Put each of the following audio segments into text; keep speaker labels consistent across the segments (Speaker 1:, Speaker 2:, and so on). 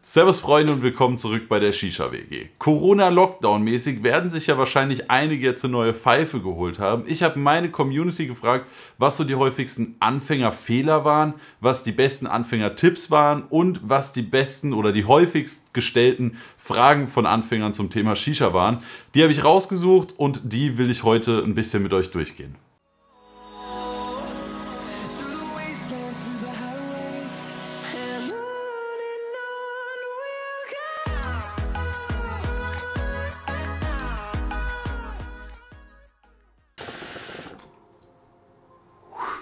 Speaker 1: Servus Freunde und willkommen zurück bei der Shisha WG. Corona-Lockdown-mäßig werden sich ja wahrscheinlich einige jetzt eine neue Pfeife geholt haben. Ich habe meine Community gefragt, was so die häufigsten Anfängerfehler waren, was die besten Anfängertipps waren und was die besten oder die häufigst gestellten Fragen von Anfängern zum Thema Shisha waren. Die habe ich rausgesucht und die will ich heute ein bisschen mit euch durchgehen.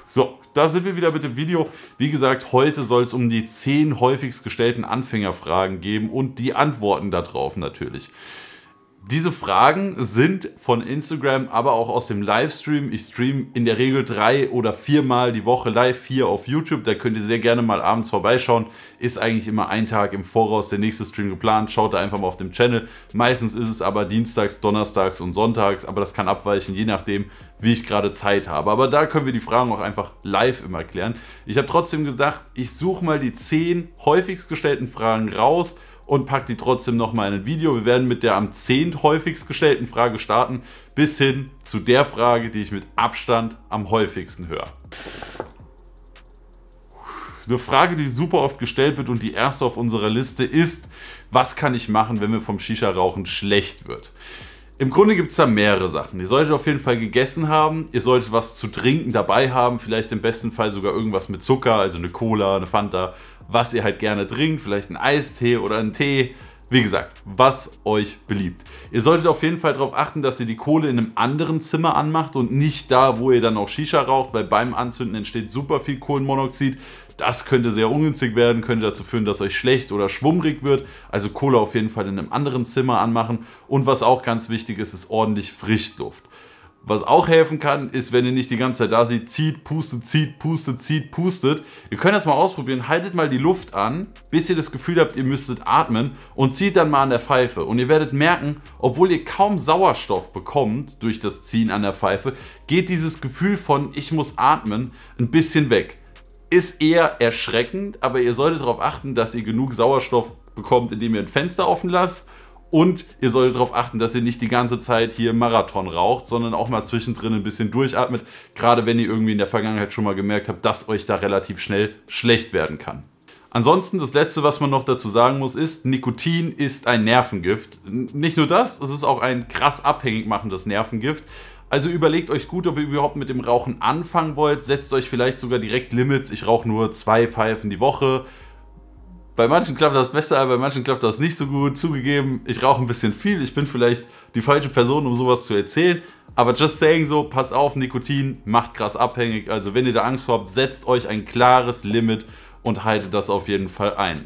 Speaker 1: So, da sind wir wieder mit dem Video. Wie gesagt, heute soll es um die 10 häufigst gestellten Anfängerfragen geben und die Antworten darauf natürlich. Diese Fragen sind von Instagram, aber auch aus dem Livestream. Ich stream in der Regel drei oder viermal die Woche live hier auf YouTube. Da könnt ihr sehr gerne mal abends vorbeischauen. Ist eigentlich immer ein Tag im Voraus der nächste Stream geplant. Schaut da einfach mal auf dem Channel. Meistens ist es aber dienstags, donnerstags und sonntags. Aber das kann abweichen, je nachdem, wie ich gerade Zeit habe. Aber da können wir die Fragen auch einfach live immer klären. Ich habe trotzdem gesagt, ich suche mal die 10 häufigst gestellten Fragen raus und packe die trotzdem nochmal in ein Video. Wir werden mit der am 10 häufigst gestellten Frage starten, bis hin zu der Frage, die ich mit Abstand am häufigsten höre. Eine Frage, die super oft gestellt wird und die erste auf unserer Liste ist, was kann ich machen, wenn mir vom Shisha-Rauchen schlecht wird? Im Grunde gibt es da mehrere Sachen. Ihr solltet auf jeden Fall gegessen haben, ihr solltet was zu trinken dabei haben, vielleicht im besten Fall sogar irgendwas mit Zucker, also eine Cola, eine Fanta, was ihr halt gerne trinkt, vielleicht einen Eistee oder einen Tee. Wie gesagt, was euch beliebt. Ihr solltet auf jeden Fall darauf achten, dass ihr die Kohle in einem anderen Zimmer anmacht und nicht da, wo ihr dann auch Shisha raucht, weil beim Anzünden entsteht super viel Kohlenmonoxid. Das könnte sehr ungünstig werden, könnte dazu führen, dass euch schlecht oder schwummrig wird. Also Kohle auf jeden Fall in einem anderen Zimmer anmachen. Und was auch ganz wichtig ist, ist ordentlich Frischluft. Was auch helfen kann, ist, wenn ihr nicht die ganze Zeit da seht, zieht, pustet, zieht, pustet, zieht, pustet. Ihr könnt das mal ausprobieren. Haltet mal die Luft an, bis ihr das Gefühl habt, ihr müsstet atmen und zieht dann mal an der Pfeife. Und ihr werdet merken, obwohl ihr kaum Sauerstoff bekommt durch das Ziehen an der Pfeife, geht dieses Gefühl von ich muss atmen ein bisschen weg. Ist eher erschreckend, aber ihr solltet darauf achten, dass ihr genug Sauerstoff bekommt, indem ihr ein Fenster offen lasst und ihr solltet darauf achten, dass ihr nicht die ganze Zeit hier Marathon raucht, sondern auch mal zwischendrin ein bisschen durchatmet. Gerade wenn ihr irgendwie in der Vergangenheit schon mal gemerkt habt, dass euch da relativ schnell schlecht werden kann. Ansonsten, das letzte, was man noch dazu sagen muss, ist, Nikotin ist ein Nervengift. Nicht nur das, es ist auch ein krass abhängig machendes Nervengift. Also überlegt euch gut, ob ihr überhaupt mit dem Rauchen anfangen wollt. Setzt euch vielleicht sogar direkt Limits. Ich rauche nur zwei Pfeifen die Woche. Bei manchen klappt das besser, bei manchen klappt das nicht so gut. Zugegeben, ich rauche ein bisschen viel. Ich bin vielleicht die falsche Person, um sowas zu erzählen. Aber just saying so, passt auf, Nikotin macht krass abhängig. Also wenn ihr da Angst habt, setzt euch ein klares Limit und haltet das auf jeden Fall ein.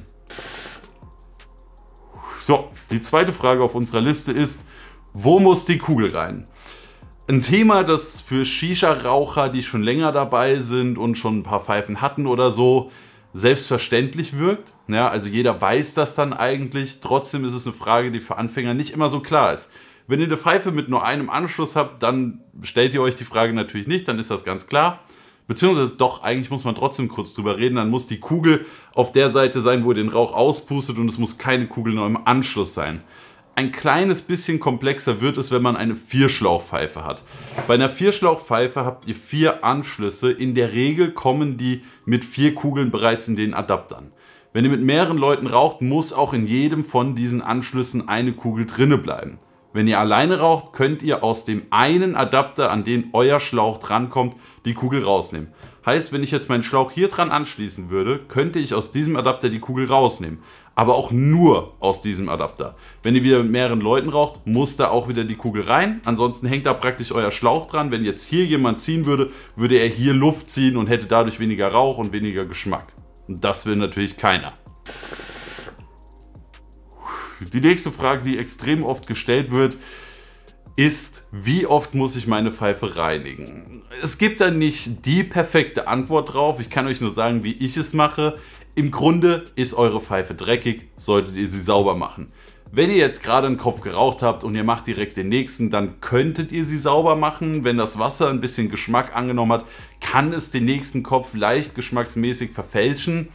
Speaker 1: So, die zweite Frage auf unserer Liste ist, wo muss die Kugel rein? Ein Thema, das für Shisha-Raucher, die schon länger dabei sind und schon ein paar Pfeifen hatten oder so, selbstverständlich wirkt. Ja, also jeder weiß das dann eigentlich. Trotzdem ist es eine Frage, die für Anfänger nicht immer so klar ist. Wenn ihr eine Pfeife mit nur einem Anschluss habt, dann stellt ihr euch die Frage natürlich nicht, dann ist das ganz klar. Beziehungsweise doch, eigentlich muss man trotzdem kurz drüber reden. Dann muss die Kugel auf der Seite sein, wo ihr den Rauch auspustet und es muss keine Kugel nur im Anschluss sein. Ein kleines bisschen komplexer wird es, wenn man eine Vierschlauchpfeife hat. Bei einer Vierschlauchpfeife habt ihr vier Anschlüsse. In der Regel kommen die mit vier Kugeln bereits in den Adaptern. Wenn ihr mit mehreren Leuten raucht, muss auch in jedem von diesen Anschlüssen eine Kugel drinne bleiben. Wenn ihr alleine raucht, könnt ihr aus dem einen Adapter, an den euer Schlauch drankommt, die Kugel rausnehmen. Heißt, wenn ich jetzt meinen Schlauch hier dran anschließen würde, könnte ich aus diesem Adapter die Kugel rausnehmen. Aber auch nur aus diesem Adapter. Wenn ihr wieder mit mehreren Leuten raucht, muss da auch wieder die Kugel rein. Ansonsten hängt da praktisch euer Schlauch dran. Wenn jetzt hier jemand ziehen würde, würde er hier Luft ziehen und hätte dadurch weniger Rauch und weniger Geschmack. Und das will natürlich keiner. Die nächste Frage, die extrem oft gestellt wird, ist, wie oft muss ich meine Pfeife reinigen? Es gibt da nicht die perfekte Antwort drauf. Ich kann euch nur sagen, wie ich es mache. Im Grunde ist eure Pfeife dreckig, solltet ihr sie sauber machen. Wenn ihr jetzt gerade einen Kopf geraucht habt und ihr macht direkt den nächsten, dann könntet ihr sie sauber machen. Wenn das Wasser ein bisschen Geschmack angenommen hat, kann es den nächsten Kopf leicht geschmacksmäßig verfälschen.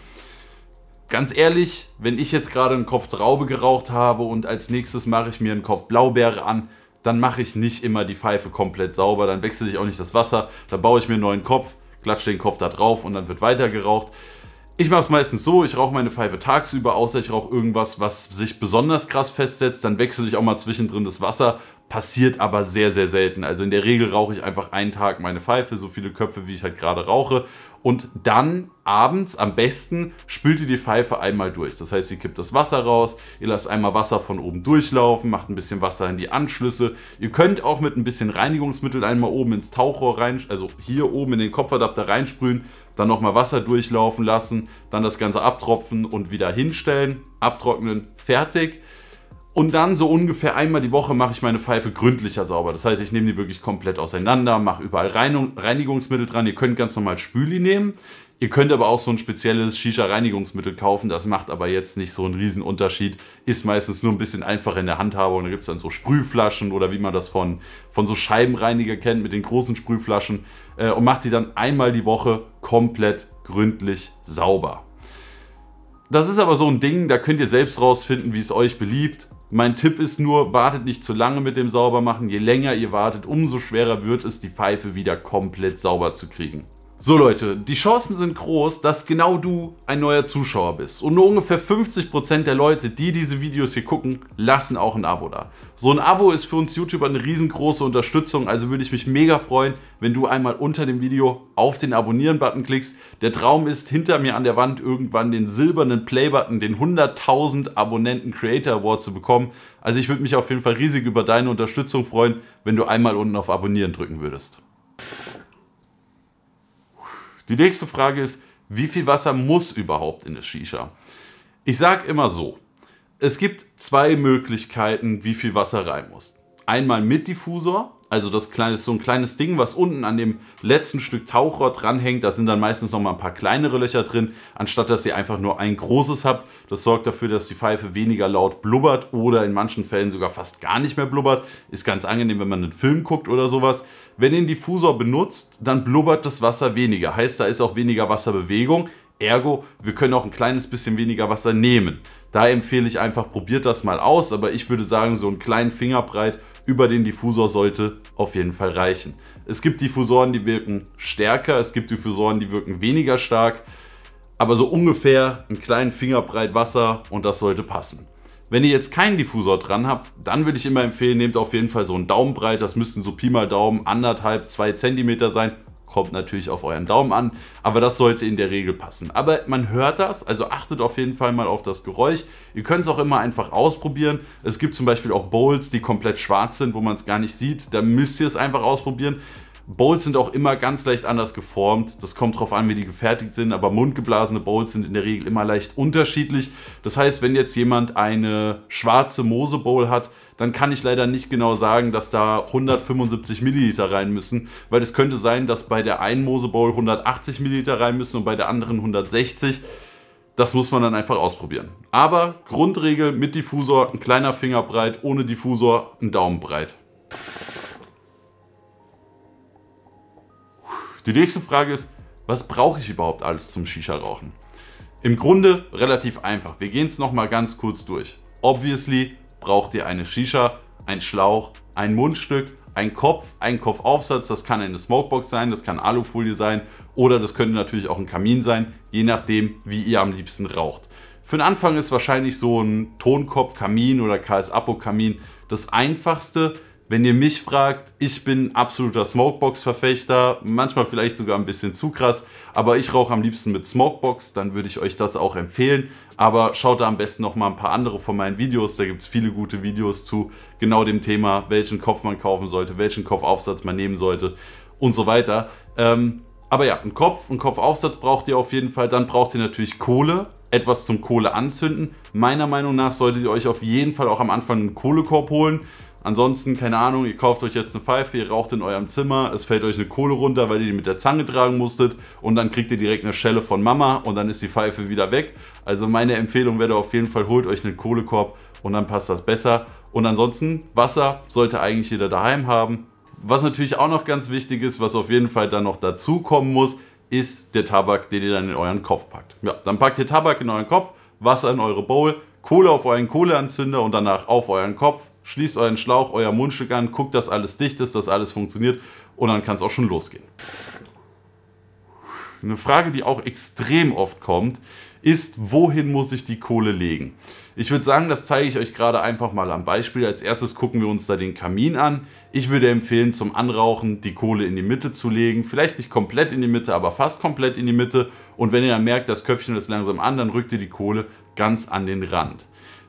Speaker 1: ganz ehrlich, wenn ich jetzt gerade einen Kopf Traube geraucht habe und als nächstes mache ich mir einen Kopf Blaubeere an, dann mache ich nicht immer die Pfeife komplett sauber, dann wechsle ich auch nicht das Wasser, dann baue ich mir einen neuen Kopf, klatsche den Kopf da drauf und dann wird weiter geraucht. Ich mache es meistens so, ich rauche meine Pfeife tagsüber, außer ich rauche irgendwas, was sich besonders krass festsetzt, dann wechsle ich auch mal zwischendrin das Wasser, passiert aber sehr, sehr selten. Also in der Regel rauche ich einfach einen Tag meine Pfeife, so viele Köpfe, wie ich halt gerade rauche und dann abends am besten spült ihr die Pfeife einmal durch. Das heißt, ihr kippt das Wasser raus, ihr lasst einmal Wasser von oben durchlaufen, macht ein bisschen Wasser in die Anschlüsse. Ihr könnt auch mit ein bisschen Reinigungsmittel einmal oben ins Tauchrohr rein, also hier oben in den Kopfadapter reinsprühen, dann nochmal Wasser durchlaufen lassen, dann das Ganze abtropfen und wieder hinstellen, abtrocknen, fertig. Und dann so ungefähr einmal die Woche mache ich meine Pfeife gründlicher sauber. Das heißt, ich nehme die wirklich komplett auseinander, mache überall Reinigungsmittel dran. Ihr könnt ganz normal Spüli nehmen. Ihr könnt aber auch so ein spezielles Shisha-Reinigungsmittel kaufen. Das macht aber jetzt nicht so einen riesen Unterschied. Ist meistens nur ein bisschen einfacher in der Handhabung. Da gibt es dann so Sprühflaschen oder wie man das von, von so Scheibenreiniger kennt mit den großen Sprühflaschen. Äh, und macht die dann einmal die Woche komplett gründlich sauber. Das ist aber so ein Ding, da könnt ihr selbst rausfinden, wie es euch beliebt. Mein Tipp ist nur, wartet nicht zu lange mit dem Saubermachen. Je länger ihr wartet, umso schwerer wird es, die Pfeife wieder komplett sauber zu kriegen. So Leute, die Chancen sind groß, dass genau du ein neuer Zuschauer bist. Und nur ungefähr 50% der Leute, die diese Videos hier gucken, lassen auch ein Abo da. So ein Abo ist für uns YouTuber eine riesengroße Unterstützung, also würde ich mich mega freuen, wenn du einmal unter dem Video auf den Abonnieren-Button klickst. Der Traum ist, hinter mir an der Wand irgendwann den silbernen Play-Button, den 100.000 Abonnenten Creator Award zu bekommen. Also ich würde mich auf jeden Fall riesig über deine Unterstützung freuen, wenn du einmal unten auf Abonnieren drücken würdest. Die nächste Frage ist, wie viel Wasser muss überhaupt in eine Shisha? Ich sage immer so, es gibt zwei Möglichkeiten, wie viel Wasser rein muss. Einmal mit Diffusor, also das kleine, so ein kleines Ding, was unten an dem letzten Stück Tauchrohr dranhängt. Da sind dann meistens noch mal ein paar kleinere Löcher drin, anstatt dass ihr einfach nur ein großes habt. Das sorgt dafür, dass die Pfeife weniger laut blubbert oder in manchen Fällen sogar fast gar nicht mehr blubbert. Ist ganz angenehm, wenn man einen Film guckt oder sowas. Wenn ihr den Diffusor benutzt, dann blubbert das Wasser weniger. Heißt, da ist auch weniger Wasserbewegung. Ergo, wir können auch ein kleines bisschen weniger Wasser nehmen. Da empfehle ich einfach, probiert das mal aus, aber ich würde sagen, so einen kleinen Fingerbreit über den Diffusor sollte auf jeden Fall reichen. Es gibt Diffusoren, die wirken stärker, es gibt Diffusoren, die wirken weniger stark, aber so ungefähr einen kleinen Fingerbreit Wasser und das sollte passen. Wenn ihr jetzt keinen Diffusor dran habt, dann würde ich immer empfehlen, nehmt auf jeden Fall so einen Daumenbreit, das müssten so Pi mal Daumen anderthalb, zwei Zentimeter sein, kommt natürlich auf euren Daumen an, aber das sollte in der Regel passen. Aber man hört das, also achtet auf jeden Fall mal auf das Geräusch. Ihr könnt es auch immer einfach ausprobieren. Es gibt zum Beispiel auch Bowls, die komplett schwarz sind, wo man es gar nicht sieht. Da müsst ihr es einfach ausprobieren. Bowls sind auch immer ganz leicht anders geformt. Das kommt darauf an, wie die gefertigt sind, aber mundgeblasene Bowls sind in der Regel immer leicht unterschiedlich. Das heißt, wenn jetzt jemand eine schwarze Mose Bowl hat, dann kann ich leider nicht genau sagen, dass da 175 Milliliter rein müssen, weil es könnte sein, dass bei der einen Mose Bowl 180 Milliliter rein müssen und bei der anderen 160. Das muss man dann einfach ausprobieren. Aber Grundregel mit Diffusor, ein kleiner Finger breit, ohne Diffusor, ein Daumen Die nächste Frage ist, was brauche ich überhaupt alles zum Shisha-Rauchen? Im Grunde relativ einfach. Wir gehen es nochmal ganz kurz durch. Obviously braucht ihr eine Shisha, ein Schlauch, ein Mundstück, ein Kopf, ein Kopfaufsatz. Das kann eine Smokebox sein, das kann Alufolie sein oder das könnte natürlich auch ein Kamin sein, je nachdem, wie ihr am liebsten raucht. Für den Anfang ist wahrscheinlich so ein Tonkopf-Kamin oder KS-Apo-Kamin das einfachste. Wenn ihr mich fragt, ich bin absoluter Smokebox-Verfechter, manchmal vielleicht sogar ein bisschen zu krass, aber ich rauche am liebsten mit Smokebox, dann würde ich euch das auch empfehlen. Aber schaut da am besten noch mal ein paar andere von meinen Videos, da gibt es viele gute Videos zu genau dem Thema, welchen Kopf man kaufen sollte, welchen Kopfaufsatz man nehmen sollte und so weiter. Ähm, aber ja, einen Kopf, einen Kopfaufsatz braucht ihr auf jeden Fall. Dann braucht ihr natürlich Kohle, etwas zum Kohle anzünden. Meiner Meinung nach solltet ihr euch auf jeden Fall auch am Anfang einen Kohlekorb holen. Ansonsten, keine Ahnung, ihr kauft euch jetzt eine Pfeife, ihr raucht in eurem Zimmer, es fällt euch eine Kohle runter, weil ihr die mit der Zange tragen musstet und dann kriegt ihr direkt eine Schelle von Mama und dann ist die Pfeife wieder weg. Also meine Empfehlung wäre auf jeden Fall, holt euch einen Kohlekorb und dann passt das besser. Und ansonsten, Wasser sollte eigentlich jeder daheim haben. Was natürlich auch noch ganz wichtig ist, was auf jeden Fall dann noch dazu kommen muss, ist der Tabak, den ihr dann in euren Kopf packt. Ja, dann packt ihr Tabak in euren Kopf, Wasser in eure Bowl, Kohle auf euren Kohleanzünder und danach auf euren Kopf. Schließt euren Schlauch, euer Mundstück an, guckt, dass alles dicht ist, dass alles funktioniert und dann kann es auch schon losgehen. Eine Frage, die auch extrem oft kommt, ist, wohin muss ich die Kohle legen? Ich würde sagen, das zeige ich euch gerade einfach mal am Beispiel. Als erstes gucken wir uns da den Kamin an. Ich würde empfehlen, zum Anrauchen die Kohle in die Mitte zu legen. Vielleicht nicht komplett in die Mitte, aber fast komplett in die Mitte. Und wenn ihr dann merkt, das Köpfchen ist langsam an, dann rückt ihr die Kohle ganz an den Rand.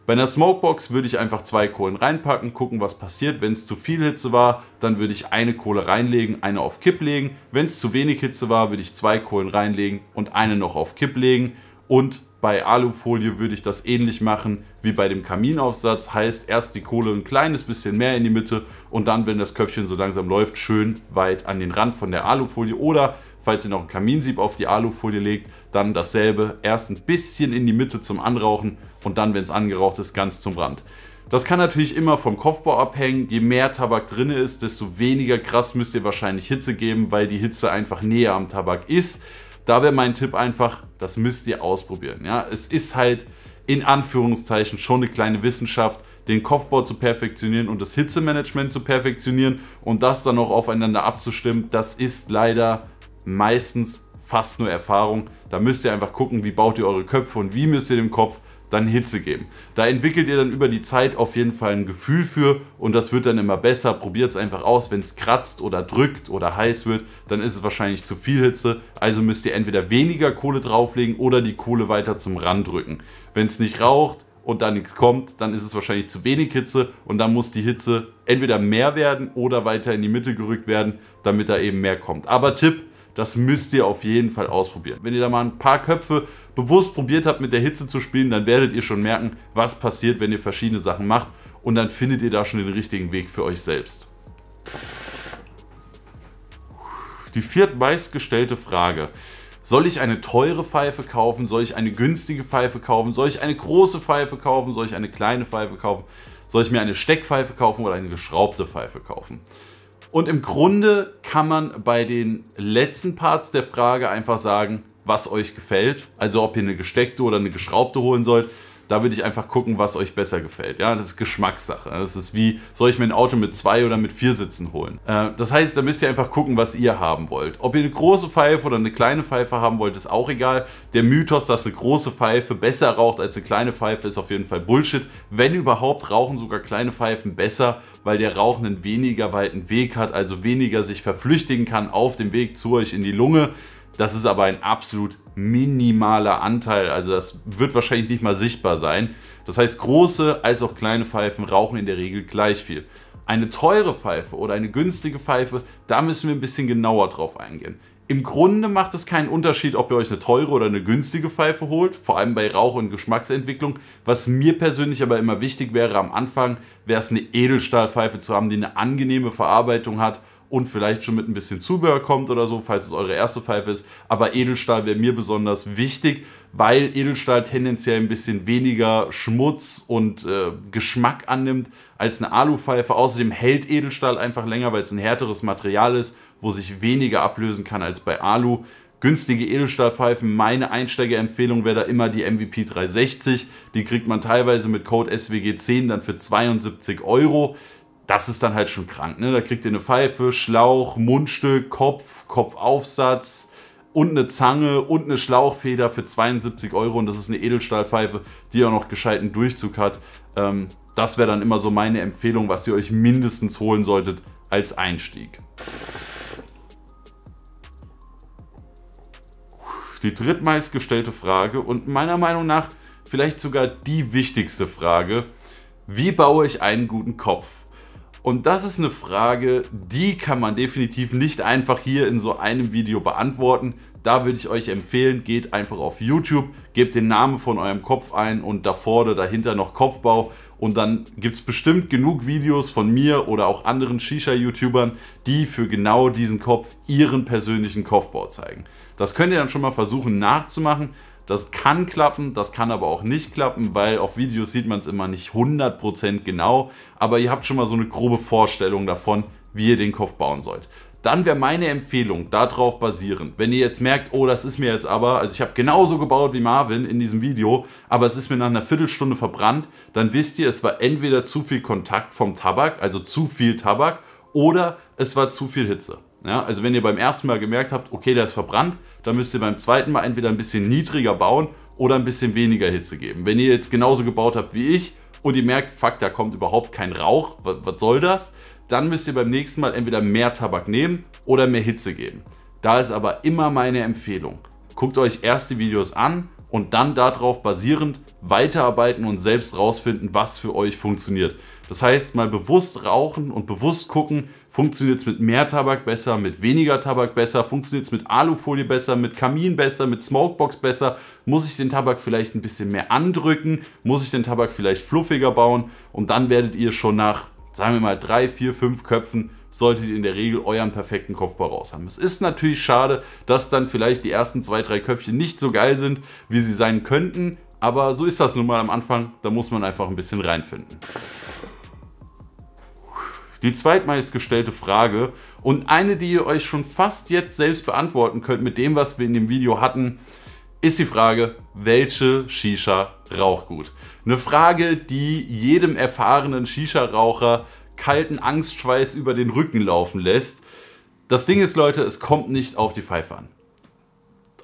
Speaker 1: Bei einer Smokebox würde ich einfach zwei Kohlen reinpacken, gucken, was passiert. Wenn es zu viel Hitze war, dann würde ich eine Kohle reinlegen, eine auf Kipp legen. Wenn es zu wenig Hitze war, würde ich zwei Kohlen reinlegen und eine noch auf Kipp legen. Und bei Alufolie würde ich das ähnlich machen wie bei dem Kaminaufsatz. Heißt, erst die Kohle ein kleines bisschen mehr in die Mitte und dann, wenn das Köpfchen so langsam läuft, schön weit an den Rand von der Alufolie. Oder falls ihr noch ein Kaminsieb auf die Alufolie legt, dann dasselbe. Erst ein bisschen in die Mitte zum Anrauchen und dann, wenn es angeraucht ist, ganz zum Rand. Das kann natürlich immer vom Kopfbau abhängen. Je mehr Tabak drin ist, desto weniger krass müsst ihr wahrscheinlich Hitze geben, weil die Hitze einfach näher am Tabak ist. Da wäre mein Tipp einfach, das müsst ihr ausprobieren. Ja? Es ist halt in Anführungszeichen schon eine kleine Wissenschaft, den Kopfbau zu perfektionieren und das Hitzemanagement zu perfektionieren und das dann noch aufeinander abzustimmen. Das ist leider meistens fast nur Erfahrung. Da müsst ihr einfach gucken, wie baut ihr eure Köpfe und wie müsst ihr dem Kopf dann Hitze geben. Da entwickelt ihr dann über die Zeit auf jeden Fall ein Gefühl für und das wird dann immer besser. Probiert es einfach aus. Wenn es kratzt oder drückt oder heiß wird, dann ist es wahrscheinlich zu viel Hitze. Also müsst ihr entweder weniger Kohle drauflegen oder die Kohle weiter zum Rand drücken. Wenn es nicht raucht und da nichts kommt, dann ist es wahrscheinlich zu wenig Hitze und dann muss die Hitze entweder mehr werden oder weiter in die Mitte gerückt werden, damit da eben mehr kommt. Aber Tipp, das müsst ihr auf jeden Fall ausprobieren. Wenn ihr da mal ein paar Köpfe bewusst probiert habt, mit der Hitze zu spielen, dann werdet ihr schon merken, was passiert, wenn ihr verschiedene Sachen macht. Und dann findet ihr da schon den richtigen Weg für euch selbst. Die viertmeistgestellte Frage. Soll ich eine teure Pfeife kaufen? Soll ich eine günstige Pfeife kaufen? Soll ich eine große Pfeife kaufen? Soll ich eine kleine Pfeife kaufen? Soll ich mir eine Steckpfeife kaufen oder eine geschraubte Pfeife kaufen? Und im Grunde kann man bei den letzten Parts der Frage einfach sagen, was euch gefällt. Also ob ihr eine gesteckte oder eine geschraubte holen sollt. Da würde ich einfach gucken, was euch besser gefällt. Ja, das ist Geschmackssache. Das ist wie, soll ich mir ein Auto mit zwei oder mit vier Sitzen holen? Äh, das heißt, da müsst ihr einfach gucken, was ihr haben wollt. Ob ihr eine große Pfeife oder eine kleine Pfeife haben wollt, ist auch egal. Der Mythos, dass eine große Pfeife besser raucht als eine kleine Pfeife, ist auf jeden Fall Bullshit. Wenn überhaupt, rauchen sogar kleine Pfeifen besser, weil der Rauch einen weniger weiten Weg hat, also weniger sich verflüchtigen kann auf dem Weg zu euch in die Lunge. Das ist aber ein absolut minimaler Anteil, also das wird wahrscheinlich nicht mal sichtbar sein. Das heißt, große als auch kleine Pfeifen rauchen in der Regel gleich viel. Eine teure Pfeife oder eine günstige Pfeife, da müssen wir ein bisschen genauer drauf eingehen. Im Grunde macht es keinen Unterschied, ob ihr euch eine teure oder eine günstige Pfeife holt, vor allem bei Rauch- und Geschmacksentwicklung. Was mir persönlich aber immer wichtig wäre am Anfang, wäre es eine Edelstahlpfeife zu haben, die eine angenehme Verarbeitung hat und vielleicht schon mit ein bisschen Zubehör kommt oder so, falls es eure erste Pfeife ist. Aber Edelstahl wäre mir besonders wichtig, weil Edelstahl tendenziell ein bisschen weniger Schmutz und äh, Geschmack annimmt als eine Alupfeife. Außerdem hält Edelstahl einfach länger, weil es ein härteres Material ist, wo sich weniger ablösen kann als bei Alu. Günstige Edelstahlpfeifen, meine Einsteigerempfehlung wäre da immer die MVP 360. Die kriegt man teilweise mit Code SWG10 dann für 72 Euro das ist dann halt schon krank. Ne? Da kriegt ihr eine Pfeife, Schlauch, Mundstück, Kopf, Kopfaufsatz und eine Zange und eine Schlauchfeder für 72 Euro. Und das ist eine Edelstahlpfeife, die auch noch gescheiten Durchzug hat. Ähm, das wäre dann immer so meine Empfehlung, was ihr euch mindestens holen solltet als Einstieg. Die drittmeistgestellte Frage und meiner Meinung nach vielleicht sogar die wichtigste Frage. Wie baue ich einen guten Kopf? Und das ist eine Frage, die kann man definitiv nicht einfach hier in so einem Video beantworten. Da würde ich euch empfehlen, geht einfach auf YouTube, gebt den Namen von eurem Kopf ein und davor oder dahinter noch Kopfbau und dann gibt es bestimmt genug Videos von mir oder auch anderen Shisha-YouTubern, die für genau diesen Kopf ihren persönlichen Kopfbau zeigen. Das könnt ihr dann schon mal versuchen nachzumachen. Das kann klappen, das kann aber auch nicht klappen, weil auf Videos sieht man es immer nicht 100% genau. Aber ihr habt schon mal so eine grobe Vorstellung davon, wie ihr den Kopf bauen sollt. dann wäre meine Empfehlung darauf basierend, wenn ihr jetzt merkt, oh, das ist mir jetzt aber, also ich habe genauso gebaut wie Marvin in diesem Video, aber es ist mir nach einer Viertelstunde verbrannt, dann wisst ihr, es war entweder zu viel Kontakt vom Tabak, also zu viel Tabak, oder es war zu viel Hitze. Ja, also wenn ihr beim ersten Mal gemerkt habt, okay, der ist verbrannt, dann müsst ihr beim zweiten Mal entweder ein bisschen niedriger bauen oder ein bisschen weniger Hitze geben. Wenn ihr jetzt genauso gebaut habt wie ich und ihr merkt, fuck, da kommt überhaupt kein Rauch, was, was soll das? Dann müsst ihr beim nächsten Mal entweder mehr Tabak nehmen oder mehr Hitze geben. Da ist aber immer meine Empfehlung. Guckt euch erst die Videos an und dann darauf basierend weiterarbeiten und selbst rausfinden, was für euch funktioniert. Das heißt, mal bewusst rauchen und bewusst gucken, funktioniert es mit mehr Tabak besser, mit weniger Tabak besser, funktioniert es mit Alufolie besser, mit Kamin besser, mit Smokebox besser, muss ich den Tabak vielleicht ein bisschen mehr andrücken, muss ich den Tabak vielleicht fluffiger bauen? Und dann werdet ihr schon nach, sagen wir mal, drei, vier, fünf Köpfen solltet ihr in der Regel euren perfekten Kopfbau raus haben. Es ist natürlich schade, dass dann vielleicht die ersten zwei, drei Köpfchen nicht so geil sind, wie sie sein könnten, aber so ist das nun mal am Anfang, da muss man einfach ein bisschen reinfinden. Die zweitmeistgestellte Frage und eine, die ihr euch schon fast jetzt selbst beantworten könnt mit dem, was wir in dem Video hatten, ist die Frage, welche Shisha raucht gut? Eine Frage, die jedem erfahrenen Shisha-Raucher kalten Angstschweiß über den Rücken laufen lässt. Das Ding ist, Leute, es kommt nicht auf die Pfeife an.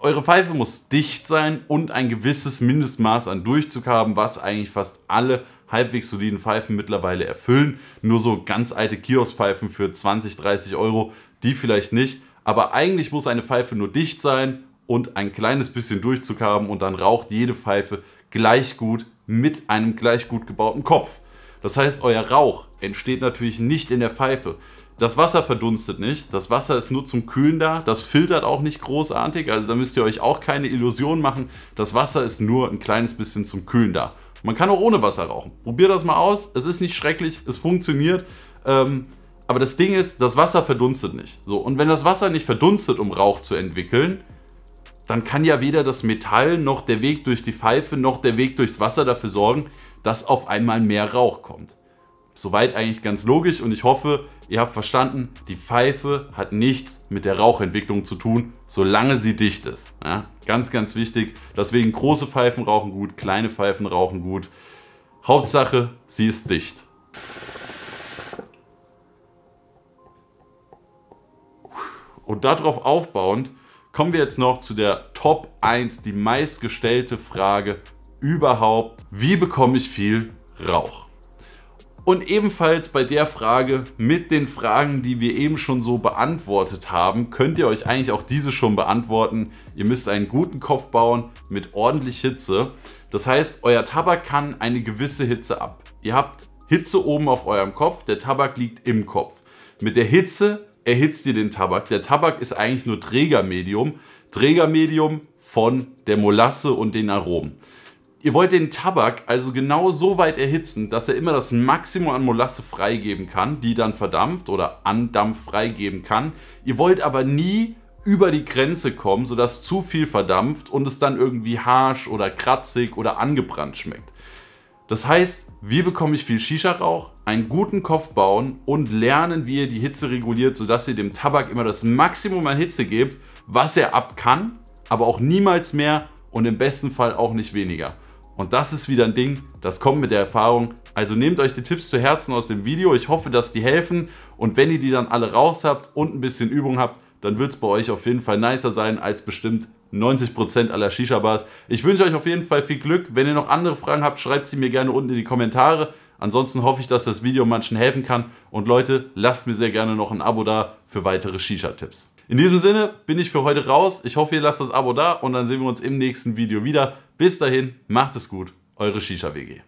Speaker 1: Eure Pfeife muss dicht sein und ein gewisses Mindestmaß an Durchzug haben, was eigentlich fast alle halbwegs soliden Pfeifen mittlerweile erfüllen. Nur so ganz alte Kioskpfeifen für 20, 30 Euro, die vielleicht nicht. Aber eigentlich muss eine Pfeife nur dicht sein und ein kleines bisschen Durchzug haben und dann raucht jede Pfeife gleich gut mit einem gleich gut gebauten Kopf. Das heißt, euer Rauch entsteht natürlich nicht in der Pfeife. Das Wasser verdunstet nicht, das Wasser ist nur zum Kühlen da, das filtert auch nicht großartig, also da müsst ihr euch auch keine Illusion machen. Das Wasser ist nur ein kleines bisschen zum Kühlen da. Man kann auch ohne Wasser rauchen. Probiert das mal aus. Es ist nicht schrecklich, es funktioniert. Ähm, aber das Ding ist, das Wasser verdunstet nicht. So, und wenn das Wasser nicht verdunstet, um Rauch zu entwickeln, dann kann ja weder das Metall noch der Weg durch die Pfeife noch der Weg durchs Wasser dafür sorgen, dass auf einmal mehr Rauch kommt. Soweit eigentlich ganz logisch und ich hoffe, ihr habt verstanden, die Pfeife hat nichts mit der Rauchentwicklung zu tun, solange sie dicht ist. Ja, ganz, ganz wichtig. Deswegen große Pfeifen rauchen gut, kleine Pfeifen rauchen gut. Hauptsache, sie ist dicht. Und darauf aufbauend kommen wir jetzt noch zu der Top 1, die meistgestellte Frage überhaupt. Wie bekomme ich viel Rauch? Und ebenfalls bei der Frage mit den Fragen, die wir eben schon so beantwortet haben, könnt ihr euch eigentlich auch diese schon beantworten. Ihr müsst einen guten Kopf bauen mit ordentlich Hitze. Das heißt, euer Tabak kann eine gewisse Hitze ab. Ihr habt Hitze oben auf eurem Kopf, der Tabak liegt im Kopf. Mit der Hitze erhitzt ihr den Tabak. Der Tabak ist eigentlich nur Trägermedium. Trägermedium von der Molasse und den Aromen. Ihr wollt den Tabak also genau so weit erhitzen, dass er immer das Maximum an Molasse freigeben kann, die dann verdampft oder an Dampf freigeben kann. Ihr wollt aber nie über die Grenze kommen, sodass zu viel verdampft und es dann irgendwie harsch oder kratzig oder angebrannt schmeckt. Das heißt, wie bekomme ich viel Shisha-Rauch? Einen guten Kopf bauen und lernen, wie ihr die Hitze reguliert, sodass ihr dem Tabak immer das Maximum an Hitze gebt, was er ab kann, aber auch niemals mehr und im besten Fall auch nicht weniger. Und das ist wieder ein Ding, das kommt mit der Erfahrung. Also nehmt euch die Tipps zu Herzen aus dem Video. Ich hoffe, dass die helfen. Und wenn ihr die dann alle raus habt und ein bisschen Übung habt, dann wird es bei euch auf jeden Fall nicer sein als bestimmt 90% aller Shisha-Bars. Ich wünsche euch auf jeden Fall viel Glück. Wenn ihr noch andere Fragen habt, schreibt sie mir gerne unten in die Kommentare. Ansonsten hoffe ich, dass das Video manchen helfen kann. Und Leute, lasst mir sehr gerne noch ein Abo da für weitere Shisha-Tipps. In diesem Sinne bin ich für heute raus. Ich hoffe, ihr lasst das Abo da und dann sehen wir uns im nächsten Video wieder. Bis dahin, macht es gut, eure Shisha WG.